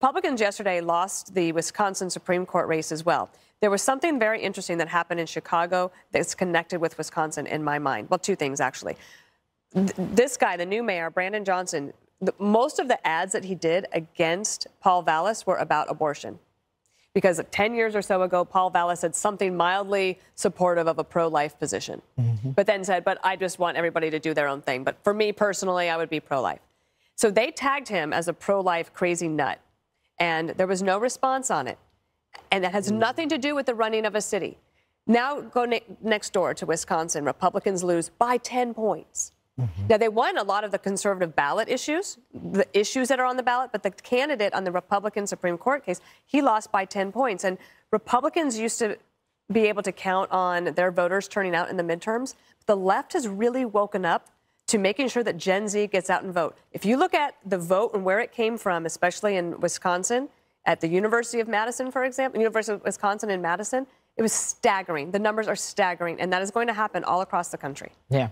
Republicans yesterday lost the Wisconsin Supreme Court race as well. There was something very interesting that happened in Chicago that's connected with Wisconsin in my mind. Well, two things actually. This guy, the new mayor, Brandon Johnson, the, most of the ads that he did against Paul Vallas were about abortion. Because 10 years or so ago, Paul Vallas said something mildly supportive of a pro life position, mm-hmm. but then said, But I just want everybody to do their own thing. But for me personally, I would be pro life. So they tagged him as a pro life crazy nut and there was no response on it. And that has nothing to do with the running of a city. Now go ne- next door to Wisconsin. Republicans lose by 10 points. Mm-hmm. Now, they won a lot of the conservative ballot issues, the issues that are on the ballot, but the candidate on the Republican Supreme Court case, he lost by 10 points. And Republicans used to be able to count on their voters turning out in the midterms. The left has really woken up to making sure that Gen Z gets out and vote. If you look at the vote and where it came from, especially in Wisconsin, at the University of Madison, for example, University of Wisconsin in Madison, it was staggering. The numbers are staggering, and that is going to happen all across the country. Yeah.